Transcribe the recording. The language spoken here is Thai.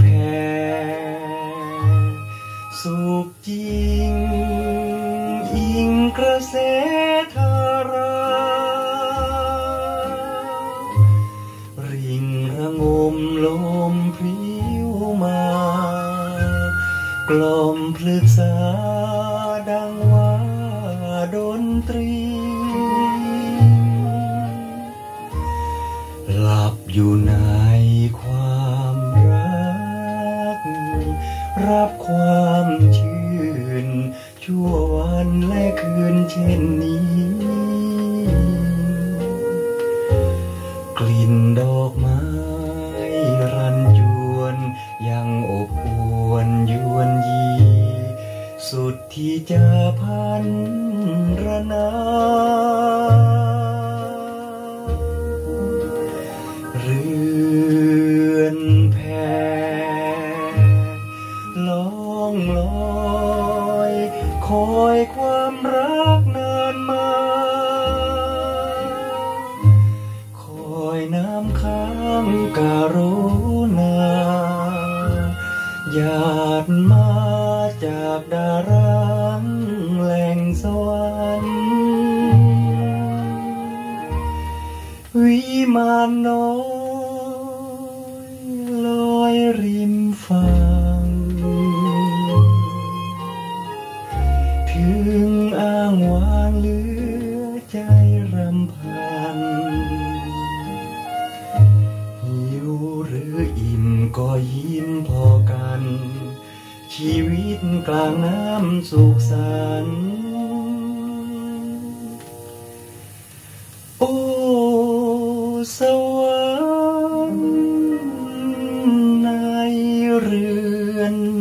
แผ่สุขจริง อิงกระแสธาราริ่งระงมลมพริ้วมา กล่อมพลึกษาดังว่าดนตรี หลับอยู่ในความ รับความชื่น ชั่ววันและคืนเช่นนี้ กลิ่นดอกไม้รันจวน ยังอบอวนยวนยี สุดที่จะพันรนาเรือนแพ องลอย คอยความรักนานมา คอยน้ำค้างการุณาหยาดมาจากดารังแหล่งสวรรค์วิมานน้อยลอยริมฝั่ง ถึงอ้างวางเหลือใจรำพันหิวหรืออิ่มก็ยิ้มพอกัน ชีวิตกลางน้ำสุขสันโอ้สวรรค์ในเรือน